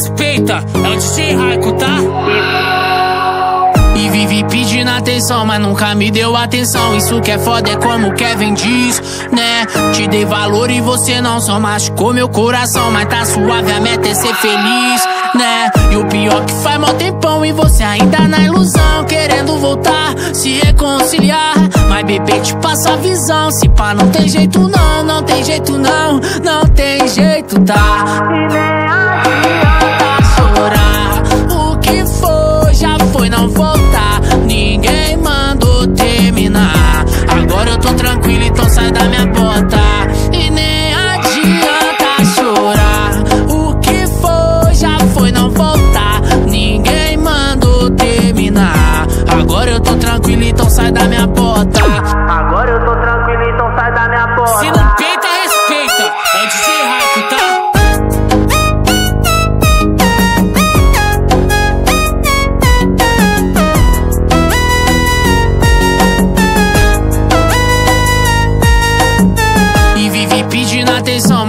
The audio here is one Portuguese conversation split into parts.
respeita, é o DJ Raiko, tá? E vive pedindo atenção, mas nunca me deu atenção. Isso que é foda é como o Kevin diz, né? Te dei valor e você não só machucou meu coração. Mas tá suave, a meta é ser feliz, né? E o pior que faz mal tempão e você ainda na ilusão. Querendo voltar, se reconciliar. Bebê te passa visão. Se pá, não tem jeito não, não tem jeito não, não tem jeito, tá? E nem adianta chorar. O que foi, já foi, não voltar. Ninguém mandou terminar. Agora eu tô tranquilo, então sai da minha bota. E nem adianta chorar. O que foi, já foi, não voltar. Ninguém mandou terminar. Agora eu tô tranquilo, então sai da minha bota.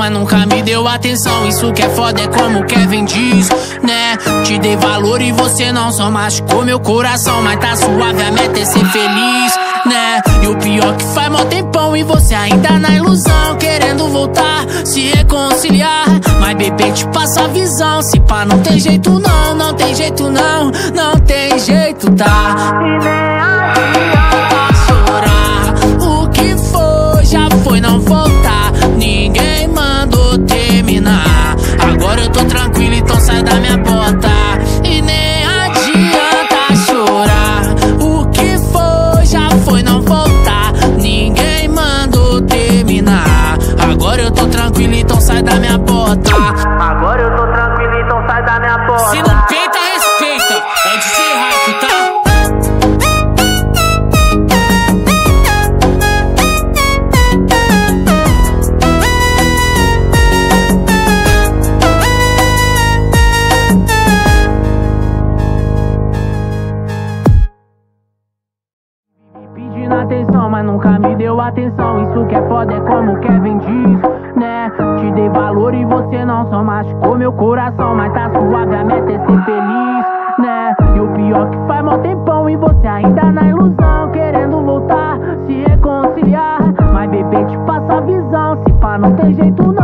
Mas nunca me deu atenção. Isso que é foda é como Kevin diz, né? Te dei valor e você não só machucou meu coração. Mas tá suave, a meta é ser feliz, né? E o pior que faz mal tempão e você ainda na ilusão. Querendo voltar, se reconciliar. Mas bebê te passa a visão. Se pá, não tem jeito não, não tem jeito não, não tem jeito, tá? Agora eu tô tranquilo, então sai da minha porta. Se não peita, respeita. É DJ Raiko, tá? Pedindo atenção, mas nunca me deu atenção. Isso que é foda é como não só machucou meu coração, mas tá suave, a assim meta é ser feliz, né? E o pior é que faz mal tempão e você ainda na ilusão, querendo voltar, se reconciliar. Mas bebê te passa a visão, se pá não tem jeito não.